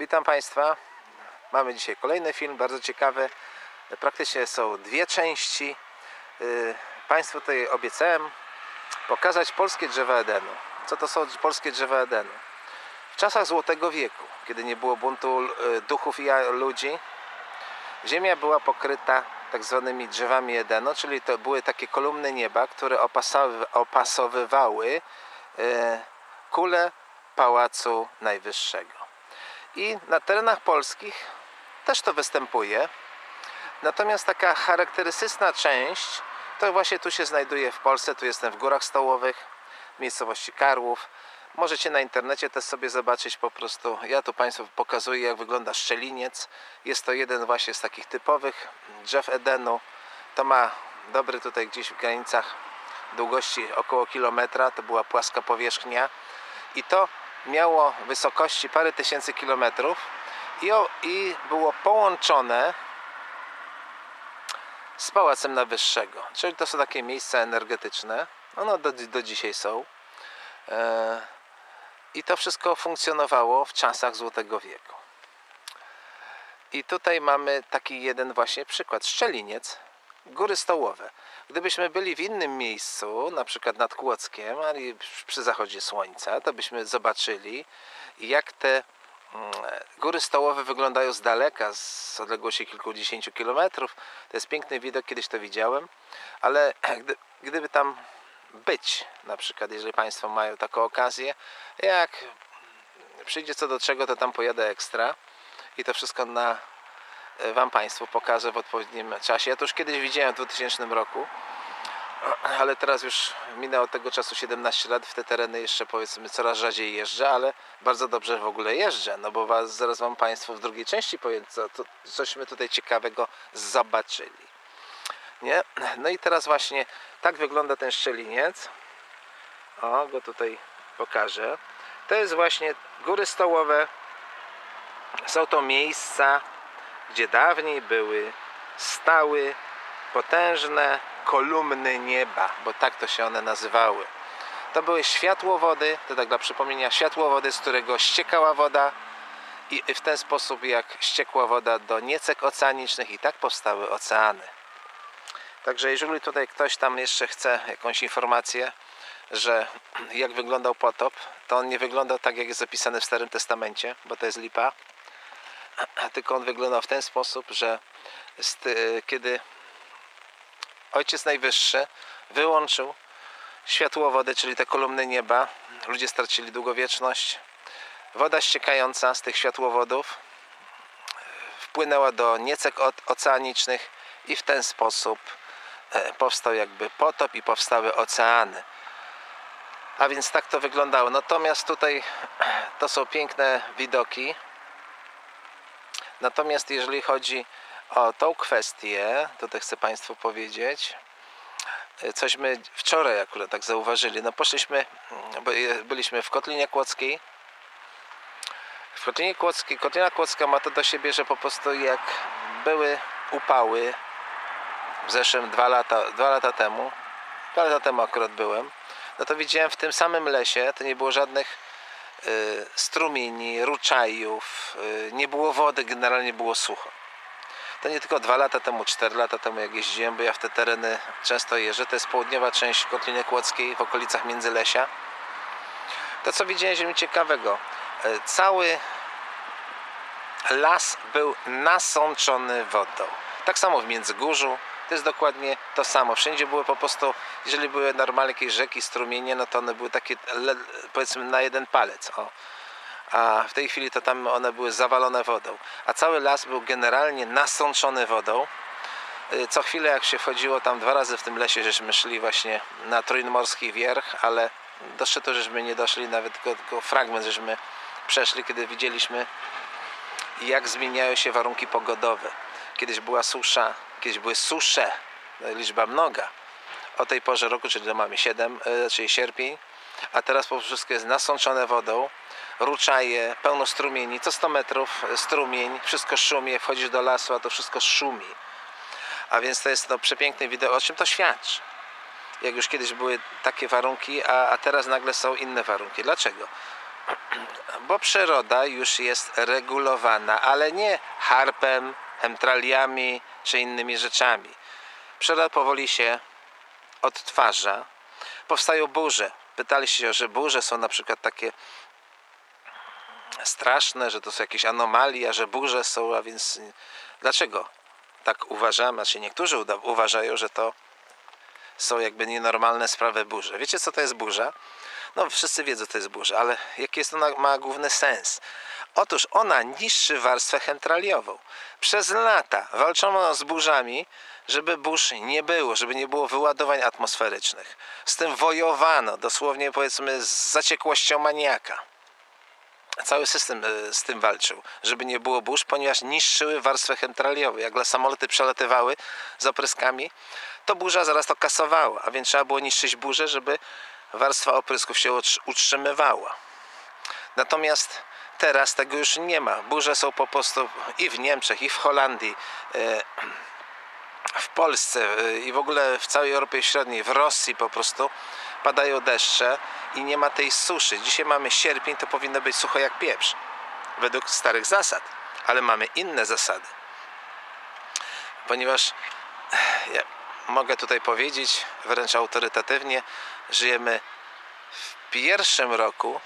Witam Państwa. Mamy dzisiaj kolejny film, bardzo ciekawy. Praktycznie są dwie części. Yy, Państwu tutaj obiecałem pokazać polskie drzewa Edenu. Co to są polskie drzewa Edenu? W czasach Złotego Wieku, kiedy nie było buntu yy, duchów i ludzi, ziemia była pokryta tak zwanymi drzewami Edenu, czyli to były takie kolumny nieba, które opasowy- opasowywały yy, kule Pałacu Najwyższego. I na terenach polskich też to występuje. Natomiast taka charakterystyczna część to właśnie tu się znajduje w Polsce. Tu jestem w Górach Stołowych, w miejscowości Karłów. Możecie na internecie też sobie zobaczyć po prostu. Ja tu Państwu pokazuję, jak wygląda szczeliniec. Jest to jeden właśnie z takich typowych drzew Edenu. To ma dobry tutaj gdzieś w granicach długości około kilometra. To była płaska powierzchnia. I to miało wysokości parę tysięcy kilometrów i, o, i było połączone z Pałacem Najwyższego. Czyli to są takie miejsca energetyczne. One do, do dzisiaj są. E, I to wszystko funkcjonowało w czasach Złotego Wieku. I tutaj mamy taki jeden właśnie przykład. Szczeliniec, góry stołowe. Gdybyśmy byli w innym miejscu, na przykład nad Kłodzkiem, ale przy zachodzie słońca, to byśmy zobaczyli, jak te mm, góry stołowe wyglądają z daleka, z odległości kilkudziesięciu kilometrów. To jest piękny widok, kiedyś to widziałem, ale gdy, gdyby tam być, na przykład, jeżeli Państwo mają taką okazję, jak przyjdzie co do czego, to tam pojadę ekstra i to wszystko na Wam Państwu pokażę w odpowiednim czasie. Ja to już kiedyś widziałem w 2000 roku, ale teraz już minęło tego czasu 17 lat. W te tereny jeszcze powiedzmy coraz rzadziej jeżdżę, ale bardzo dobrze w ogóle jeżdżę, no bo was, zaraz Wam Państwu w drugiej części powiem, co, to, cośmy tutaj ciekawego zobaczyli. Nie? No i teraz właśnie tak wygląda ten szczeliniec. O, go tutaj pokażę. To jest właśnie góry stołowe. Są to miejsca, gdzie dawniej były stały potężne kolumny nieba, bo tak to się one nazywały. To były światłowody, to tak dla przypomnienia, światłowody, z którego ściekała woda i w ten sposób jak ściekła woda do niecek oceanicznych i tak powstały oceany. Także jeżeli tutaj ktoś tam jeszcze chce jakąś informację, że jak wyglądał potop, to on nie wyglądał tak jak jest zapisane w Starym Testamencie, bo to jest lipa, tylko on wyglądał w ten sposób, że kiedy Ojciec Najwyższy wyłączył światłowody, czyli te kolumny nieba, ludzie stracili długowieczność. Woda ściekająca z tych światłowodów wpłynęła do niecek oceanicznych i w ten sposób powstał jakby potop i powstały oceany. A więc tak to wyglądało. Natomiast tutaj to są piękne widoki. Natomiast jeżeli chodzi o tą kwestię, tutaj chcę Państwu powiedzieć, cośmy wczoraj akurat tak zauważyli. No poszliśmy, byliśmy w Kotlinie Kłodzkiej. W Kotlinie Kłodzkiej, Kotlina Kłodzka ma to do siebie, że po prostu jak były upały w zeszłym dwa lata, dwa lata temu, dwa lata temu akurat byłem, no to widziałem w tym samym lesie, to nie było żadnych strumieni, ruczajów, y, nie było wody, generalnie było sucho. To nie tylko dwa lata temu, cztery lata temu jak jeździłem, bo ja w te tereny często jeżdżę, to jest południowa część Kotliny Kłodzkiej w okolicach Międzylesia. To co widziałem ziemi ciekawego, y, cały las był nasączony wodą. Tak samo w Międzygórzu, to jest dokładnie to samo. Wszędzie były po prostu, jeżeli były normalne jakieś rzeki, strumienie, no to one były takie powiedzmy na jeden palec. O. A w tej chwili to tam one były zawalone wodą. A cały las był generalnie nasączony wodą. Co chwilę jak się wchodziło tam dwa razy w tym lesie, żeśmy szli właśnie na Trójmorski Wierch, ale do szczytu żeśmy nie doszli, nawet tylko, tylko fragment żeśmy przeszli, kiedy widzieliśmy jak zmieniają się warunki pogodowe. Kiedyś była susza, kiedyś były susze, liczba mnoga. O tej porze roku, czyli to mamy 7, czyli sierpień, a teraz po wszystko jest nasączone wodą, ruczaje, pełno strumieni, co 100 metrów strumień, wszystko szumie, wchodzisz do lasu, a to wszystko szumi. A więc to jest no, przepiękny wideo, o czym to świadczy. Jak już kiedyś były takie warunki, a, a teraz nagle są inne warunki. Dlaczego? bo przyroda już jest regulowana, ale nie harpem, chemtraliami czy innymi rzeczami. Przyroda powoli się odtwarza. Powstają burze. Pytaliście się, że burze są na przykład takie straszne, że to są jakieś anomalie, a że burze są, a więc dlaczego tak uważamy? Znaczy niektórzy uważają, że to są jakby nienormalne sprawy burze. Wiecie co to jest burza? No wszyscy wiedzą, co to jest burza, ale jaki jest ona ma główny sens? Otóż ona niszczy warstwę chemtraliową. Przez lata walczono z burzami, żeby burz nie było, żeby nie było wyładowań atmosferycznych. Z tym wojowano, dosłownie powiedzmy z zaciekłością maniaka. Cały system e, z tym walczył, żeby nie było burz, ponieważ niszczyły warstwę chemtraliową. Jak samoloty przelatywały z opryskami, to burza zaraz to kasowała, a więc trzeba było niszczyć burzę, żeby warstwa oprysków się utrz- utrzymywała. Natomiast teraz tego już nie ma. Burze są po prostu i w Niemczech, i w Holandii, e, w Polsce e, i w ogóle w całej Europie Środniej, w Rosji po prostu padają deszcze i nie ma tej suszy. Dzisiaj mamy sierpień, to powinno być sucho jak pieprz, według starych zasad, ale mamy inne zasady. Ponieważ ja mogę tutaj powiedzieć wręcz autorytatywnie, żyjemy w pierwszym roku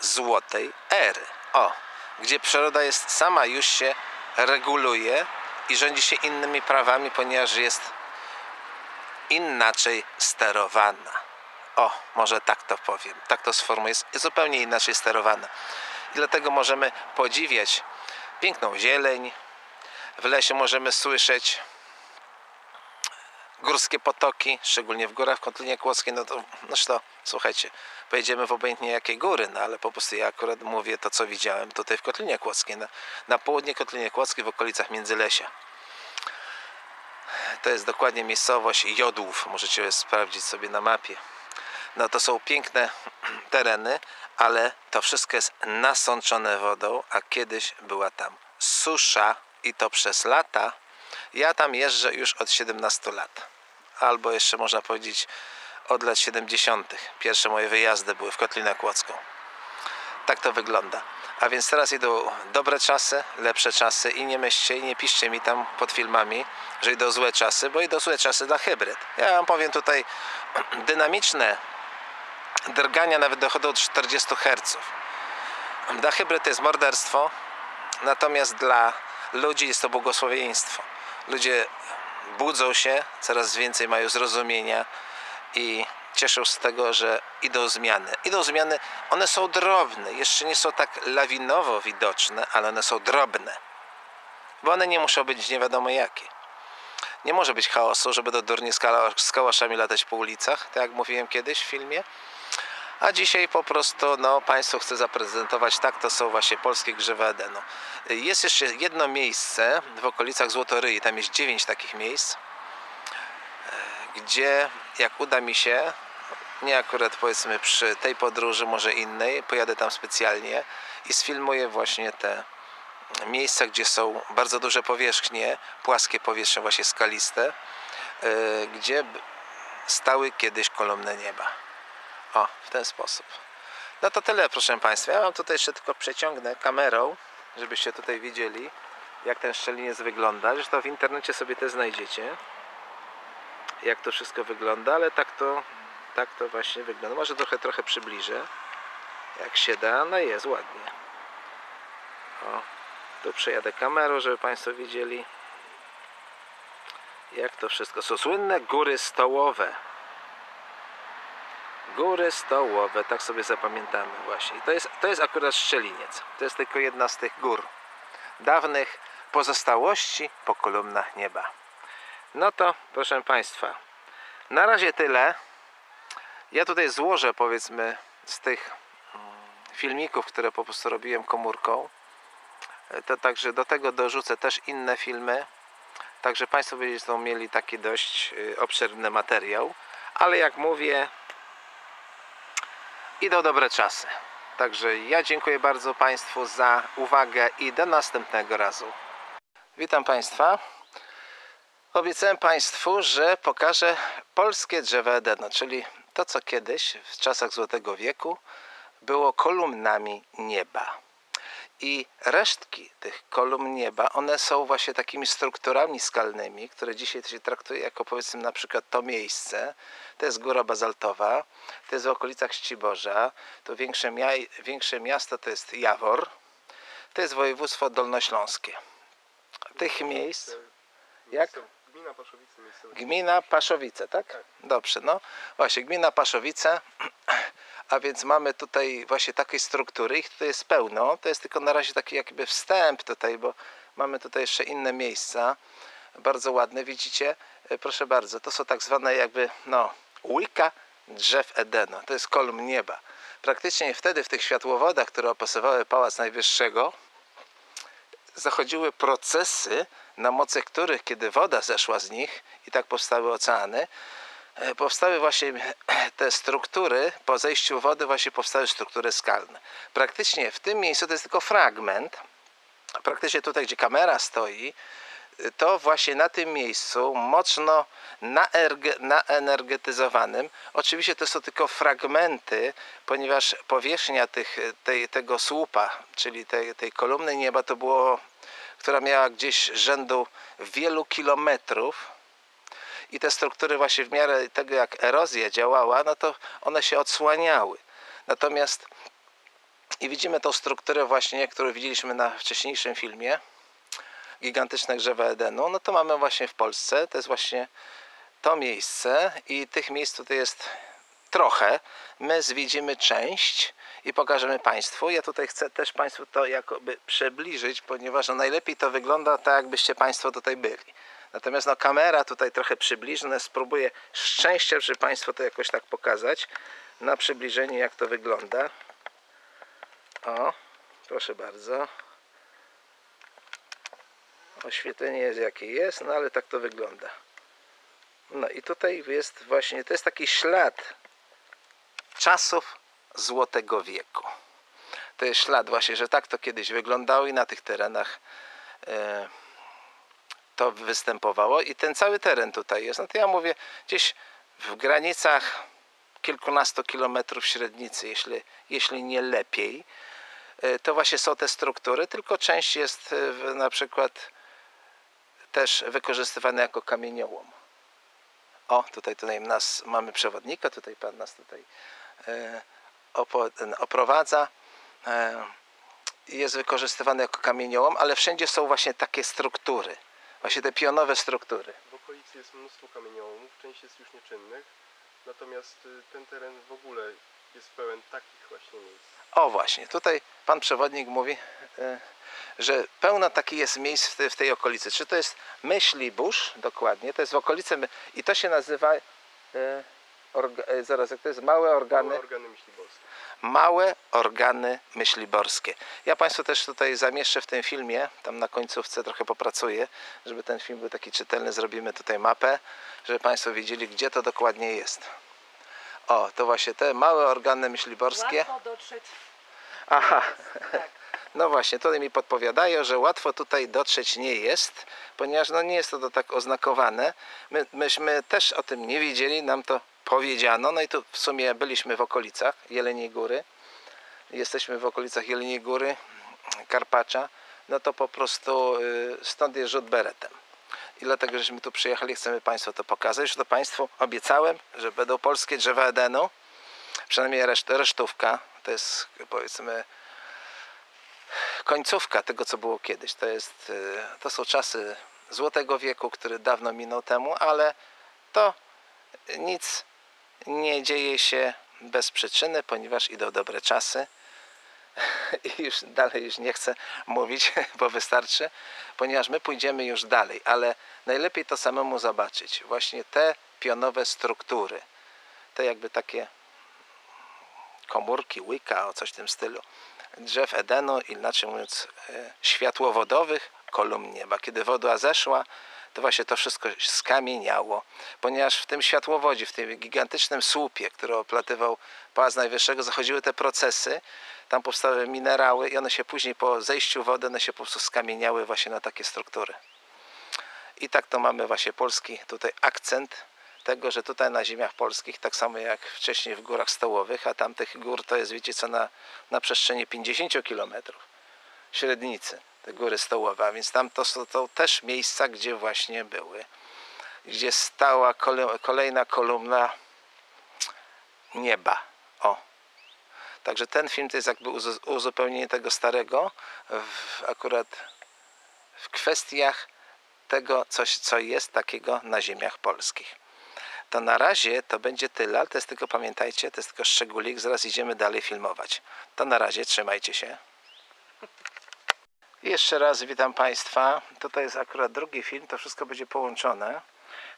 złotej ery. O, gdzie przyroda jest sama już się reguluje i rządzi się innymi prawami, ponieważ jest inaczej sterowana. O, może tak to powiem, tak to sformułuję, jest zupełnie inaczej sterowana. I dlatego możemy podziwiać piękną zieleń, w lesie możemy słyszeć górskie potoki, szczególnie w górach w Kotlinie Kłodzkiej, no to, no to słuchajcie, pojedziemy w obojętnie jakie góry, no ale po prostu ja akurat mówię to, co widziałem tutaj w Kotlinie Kłodzkiej, na, na południe Kotlinie Kłodzkiej, w okolicach Międzylesia. To jest dokładnie miejscowość Jodłów, możecie sprawdzić sobie na mapie. No to są piękne tereny, ale to wszystko jest nasączone wodą, a kiedyś była tam susza i to przez lata. Ja tam jeżdżę już od 17 lat. Albo jeszcze można powiedzieć od lat 70. Pierwsze moje wyjazdy były w Kotlinę Kłodzką. Tak to wygląda. A więc teraz idą dobre czasy, lepsze czasy i nie myślcie i nie piszcie mi tam pod filmami, że idą złe czasy, bo idą złe czasy dla hybryd. Ja wam powiem tutaj dynamiczne drgania nawet dochodzą do 40 Hz. Dla hybryd to jest morderstwo, natomiast dla ludzi jest to błogosławieństwo. Ludzie budzą się, coraz więcej mają zrozumienia i cieszą z tego, że idą zmiany. Idą zmiany, one są drobne, jeszcze nie są tak lawinowo widoczne, ale one są drobne. Bo one nie muszą być nie wiadomo jakie. Nie może być chaosu, żeby do kala- z kałaszami latać po ulicach, tak jak mówiłem kiedyś w filmie. A dzisiaj po prostu no, Państwu chcę zaprezentować, tak to są właśnie polskie grzywy Edenu. Jest jeszcze jedno miejsce w okolicach Złotoryi, tam jest dziewięć takich miejsc, e, gdzie jak uda mi się, nie akurat powiedzmy przy tej podróży, może innej, pojadę tam specjalnie i sfilmuję właśnie te miejsca, gdzie są bardzo duże powierzchnie, płaskie powierzchnie właśnie skaliste, e, gdzie stały kiedyś kolumny nieba. O, w ten sposób. No to tyle, proszę Państwa. Ja Wam tutaj jeszcze tylko przeciągnę kamerą, żebyście tutaj widzieli, jak ten szczeliniec wygląda. Zresztą w internecie sobie też znajdziecie, jak to wszystko wygląda, ale tak to, tak to właśnie wygląda. Może trochę, trochę przybliżę, jak się da. No jest ładnie. O, tu przejadę kamerą, żeby Państwo widzieli, jak to wszystko. Są słynne góry stołowe. Góry Stołowe, tak sobie zapamiętamy właśnie. To jest, to jest akurat Szczeliniec. To jest tylko jedna z tych gór. Dawnych pozostałości po kolumnach nieba. No to, proszę Państwa, na razie tyle. Ja tutaj złożę, powiedzmy, z tych mm, filmików, które po prostu robiłem komórką. E, To także do tego dorzucę też inne filmy. Także Państwo będą mieli taki dość y, obszerny materiał. Ale jak mówię, idą dobre czasy. Także ja dziękuję bardzo Państwu za uwagę i do następnego razu. Witam Państwa. Obiecałem Państwu, że pokażę polskie drzewo Edenu, czyli to, co kiedyś w czasach Złotego Wieku było kolumnami nieba. I resztki tych kolumn nieba, one są właśnie takimi strukturami skalnymi, które dzisiaj się traktuje jako powiedzmy na przykład to miejsce. To jest góra bazaltowa, to jest w okolicach Ściborza, to większe, większe miasto to jest Jawor, to jest województwo dolnośląskie. Tych miejsc, jak? Gmina Paszowice. Gmina Paszowice, tak? Tak. Dobrze, no właśnie, gmina Paszowice, a więc mamy tutaj właśnie takiej struktury, ich tutaj jest pełno, to jest tylko na razie taki jakby wstęp tutaj, bo mamy tutaj jeszcze inne miejsca, bardzo ładne, widzicie? E, Proszę bardzo, to są tak zwane jakby, no, łyka drzew Edenu, to jest kolumn nieba. Praktycznie wtedy w tych światłowodach, które opasowały Pałac Najwyższego, zachodziły procesy, na mocy których, kiedy woda zeszła z nich i tak powstały oceany, e, powstały właśnie te struktury, po zejściu wody właśnie powstały struktury skalne. Praktycznie w tym miejscu to jest tylko fragment, praktycznie tutaj, gdzie kamera stoi, y, to właśnie na tym miejscu, mocno naenergetyzowanym, oczywiście to są tylko fragmenty, ponieważ powierzchnia tych, tej, tego słupa, czyli tej, tej kolumny nieba, to było, która miała gdzieś rzędu wielu kilometrów, i te struktury właśnie w miarę tego jak erozja działała, no to one się odsłaniały. Natomiast i widzimy tą strukturę właśnie, którą widzieliśmy na wcześniejszym filmie, gigantyczne drzewa Edenu, no to mamy właśnie w Polsce, to jest właśnie to miejsce i tych miejsc tutaj jest trochę. My zwiedzimy część i pokażemy Państwu. Ja tutaj chcę też Państwu to jakoby przybliżyć, ponieważ no najlepiej to wygląda tak, jakbyście Państwo tutaj byli. Natomiast no, kamera tutaj trochę przybliży, no, spróbuję szczęścia, żeby Państwu to jakoś tak pokazać na przybliżenie, jak to wygląda. O, proszę bardzo. Oświetlenie jest jakie jest, no ale tak to wygląda. No i tutaj jest właśnie, to jest taki ślad czasów Złotego Wieku. To jest ślad właśnie, że tak to kiedyś wyglądało i na tych terenach e, to występowało i ten cały teren tutaj jest. No to ja mówię gdzieś w granicach kilkunastu kilometrów średnicy, jeśli, jeśli nie lepiej. E, To właśnie są te struktury, tylko część jest e, w- na przykład też wykorzystywana jako kamieniołom. O, tutaj, tutaj nas mamy przewodnika, tutaj pan nas tutaj oprowadza. E, jest wykorzystywany jako kamieniołom, ale wszędzie są właśnie takie struktury, właśnie te pionowe struktury. W okolicy jest mnóstwo kamieniołomów, część jest już nieczynnych, natomiast y, ten teren w ogóle jest pełen takich właśnie miejsc. O właśnie, tutaj pan przewodnik mówi, e, że pełno takich jest miejsc w, te, w tej okolicy. Czy to jest Myślibórz, dokładnie, to jest w okolicy i to się nazywa, e, orga, e, zaraz, jak to jest, małe organy, Małe organy myśliborskie. małe organy myśliborskie. Ja Państwu też tutaj zamieszczę w tym filmie, tam na końcówce trochę popracuję, żeby ten film był taki czytelny, zrobimy tutaj mapę, żeby Państwo wiedzieli, gdzie to dokładnie jest. O, to właśnie te małe organy myśliborskie. Łatwo dotrzeć. Aha, Tak. no właśnie, tutaj mi podpowiadają, że łatwo tutaj dotrzeć nie jest, ponieważ no nie jest to, to tak oznakowane. My, myśmy też o tym nie wiedzieli, nam to powiedziano, no i tu w sumie byliśmy w okolicach Jeleniej Góry, jesteśmy w okolicach Jeleniej Góry, Karpacza, no to po prostu y, stąd jest rzut beretem. I dlatego, żeśmy tu przyjechali, chcemy Państwu to pokazać. Już to Państwu obiecałem, że będą polskie drzewa Edenu, przynajmniej reszt, resztówka, to jest powiedzmy końcówka tego, co było kiedyś. To, jest, y, to są czasy Złotego Wieku, który dawno minął temu, ale to nic nie dzieje się bez przyczyny, ponieważ idą dobre czasy. I już dalej już nie chcę mówić, bo wystarczy, ponieważ my pójdziemy już dalej, ale najlepiej to samemu zobaczyć. Właśnie te pionowe struktury, te jakby takie komórki, łyka, o coś w tym stylu drzew Edenu, inaczej mówiąc e, światłowodowych kolumn nieba. Kiedy woda zeszła, to właśnie to wszystko skamieniało, ponieważ w tym światłowodzie, w tym gigantycznym słupie, który oplatywał Pałac Najwyższego, zachodziły te procesy, tam powstały minerały i one się później po zejściu wody, one się po prostu skamieniały właśnie na takie struktury. I tak to mamy właśnie polski tutaj akcent tego, że tutaj na ziemiach polskich, tak samo jak wcześniej w górach stołowych, a tamtych gór to jest, wiecie co, na, na przestrzeni 50 kilometrów średnicy, te góry stołowe, a więc tam to są to też miejsca, gdzie właśnie były, gdzie stała kole, kolejna kolumna nieba. O. Także ten film to jest jakby uzu- uzupełnienie tego starego w, akurat w kwestiach tego, coś, co jest takiego na ziemiach polskich. To na razie to będzie tyle, ale to jest tylko, pamiętajcie, to jest tylko szczególik, zaraz idziemy dalej filmować. To na razie, trzymajcie się. Jeszcze raz witam Państwa. Tutaj jest akurat drugi film, to wszystko będzie połączone.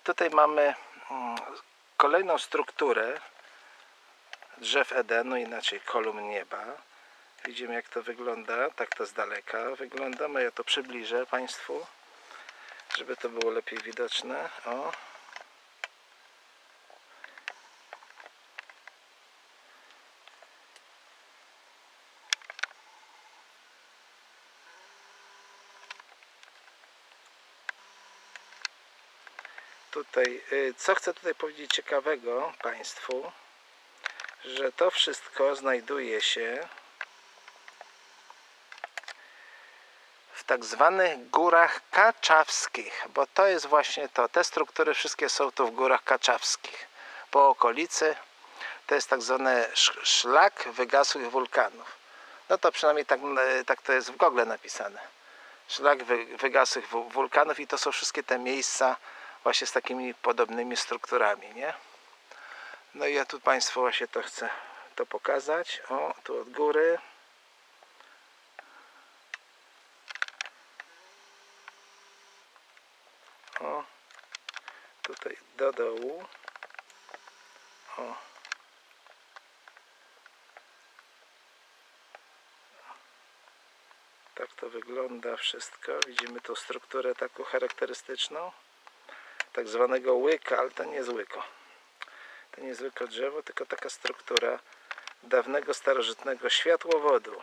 Tutaj mamy mm, kolejną strukturę drzew Edenu, inaczej kolumn nieba. Widzimy jak to wygląda, tak to z daleka wygląda. No ja to przybliżę Państwu, żeby to było lepiej widoczne. O. Tutaj, y, co chcę tutaj powiedzieć ciekawego Państwu, że to wszystko znajduje się w tak zwanych górach kaczawskich, bo to jest właśnie to. Te struktury wszystkie są tu w górach kaczawskich. Po okolicy to jest tak zwany sz- szlak wygasłych wulkanów. No to przynajmniej tak, e, tak to jest w Google napisane. Szlak wy, wygasłych wu- wulkanów i to są wszystkie te miejsca właśnie z takimi podobnymi strukturami, nie? No i ja tu Państwu właśnie to chcę to pokazać. O, tu od góry. O, tutaj do dołu. O. Tak to wygląda wszystko. Widzimy tą strukturę taką charakterystyczną. Tak zwanego łyka, ale to nie jest łyko. To nie zwykłe drzewo, tylko taka struktura dawnego starożytnego światłowodu.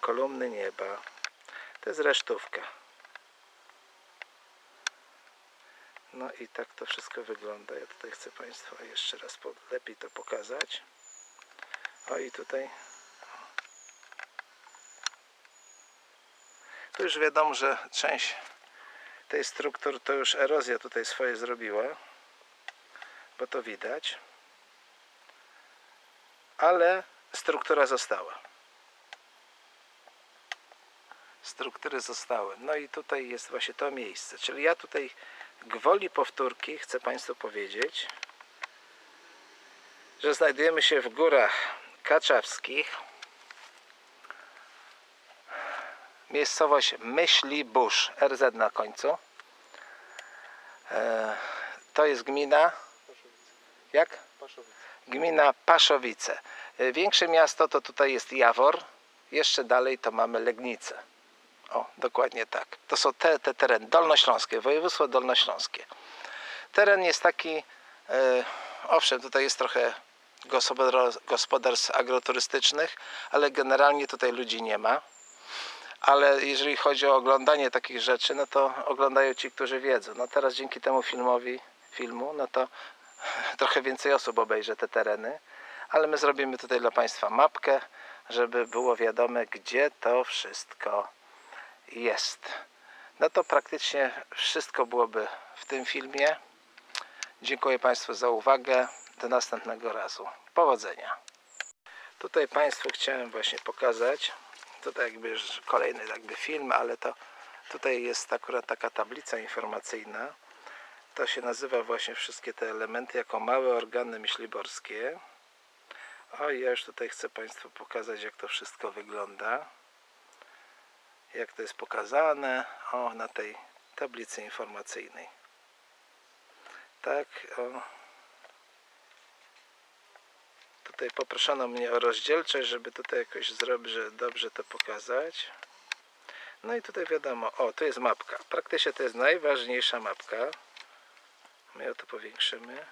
Kolumny nieba. To jest resztówka. No i tak to wszystko wygląda. Ja tutaj chcę Państwu jeszcze raz lepiej to pokazać. O i tutaj. Tu już wiadomo, że część tej struktur to już erozja tutaj swoje zrobiła bo to widać. Ale struktura została. Struktury zostały. No i tutaj jest właśnie to miejsce. Czyli ja tutaj gwoli powtórki chcę Państwu powiedzieć, że znajdujemy się w górach kaczawskich. Miejscowość Myśli-Busz, RZ na końcu. E, To jest gmina jak? Gmina Paszowice. Y, Większe miasto to tutaj jest Jawor. Jeszcze dalej to mamy Legnice. O, dokładnie tak. To są te, te tereny dolnośląskie, województwo dolnośląskie. Teren jest taki, e, owszem, tutaj jest trochę gospodar- gospodarstw agroturystycznych, ale generalnie tutaj ludzi nie ma. Ale jeżeli chodzi o oglądanie takich rzeczy, no to oglądają ci, którzy wiedzą. No teraz dzięki temu filmowi, filmu, no to trochę więcej osób obejrzy te tereny, ale my zrobimy tutaj dla Państwa mapkę, żeby było wiadome, gdzie to wszystko jest. No to praktycznie wszystko byłoby w tym filmie. Dziękuję Państwu za uwagę. Do następnego razu. Powodzenia. Tutaj Państwu chciałem właśnie pokazać, tutaj jakby już kolejny jakby film, ale to tutaj jest akurat taka tablica informacyjna. To się nazywa właśnie wszystkie te elementy jako małe organy myśliborskie. O, ja już tutaj chcę Państwu pokazać, jak to wszystko wygląda. Jak to jest pokazane. O, na tej tablicy informacyjnej. Tak, o. Tutaj poproszono mnie o rozdzielczość, żeby tutaj jakoś zrobić, dobrze to pokazać. No i tutaj wiadomo, o, tu jest mapka. Praktycznie to jest najważniejsza mapka. My ją tu powiększymy.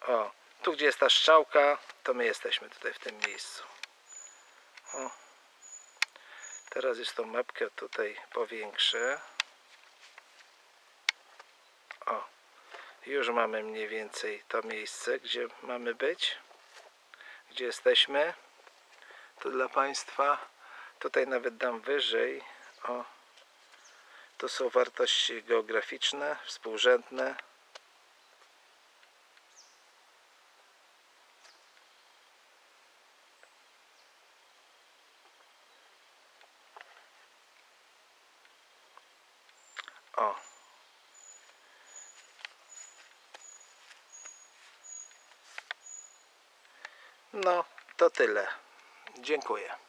O, tu gdzie jest ta strzałka, to my jesteśmy tutaj w tym miejscu. O. Teraz już tą mapkę tutaj powiększę. Już mamy mniej więcej to miejsce, gdzie mamy być. Gdzie jesteśmy. To dla Państwa. Tutaj nawet dam wyżej. O. To są wartości geograficzne, współrzędne. O. No, to tyle. Dziękuję.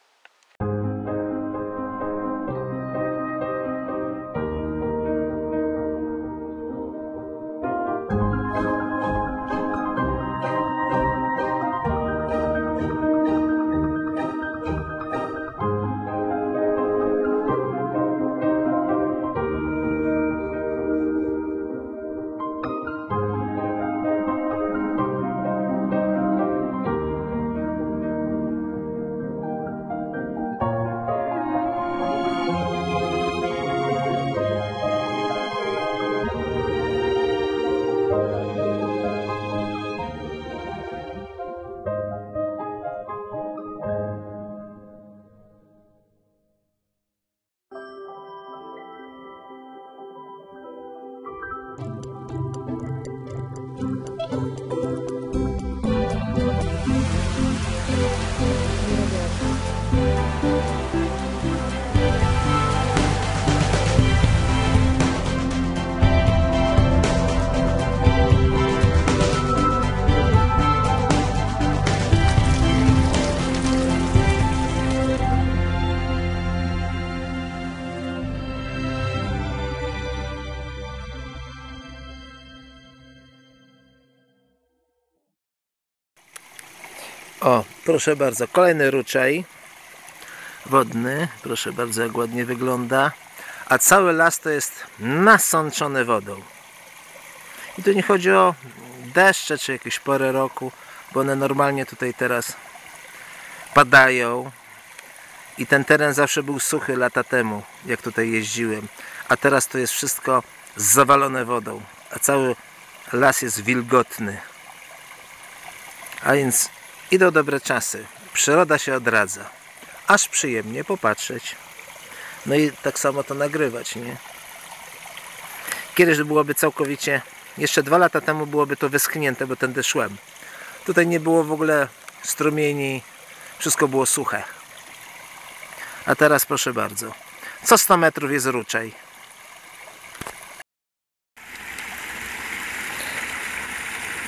Proszę bardzo, kolejny ruczej wodny. Proszę bardzo, jak ładnie wygląda. A cały las to jest nasączony wodą. I tu nie chodzi o deszcze czy jakieś porę roku, bo one normalnie tutaj teraz padają. I ten teren zawsze był suchy lata temu, jak tutaj jeździłem. A teraz to jest wszystko zawalone wodą, a cały las jest wilgotny. A więc idą dobre czasy. Przyroda się odradza. Aż przyjemnie popatrzeć. No i tak samo to nagrywać, nie? Kiedyś byłoby całkowicie, jeszcze dwa lata temu byłoby to wyschnięte, bo tędy szłem. Tutaj nie było w ogóle strumieni, wszystko było suche. A teraz proszę bardzo. Co 100 metrów jest ruczej.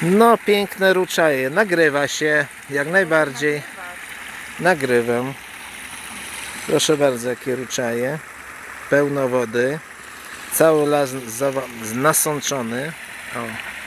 No, piękne ruczaje. Nagrywa się, jak najbardziej. Nagrywam. Proszę bardzo, jakie ruczaje. Pełno wody. Cały las nasączony. O.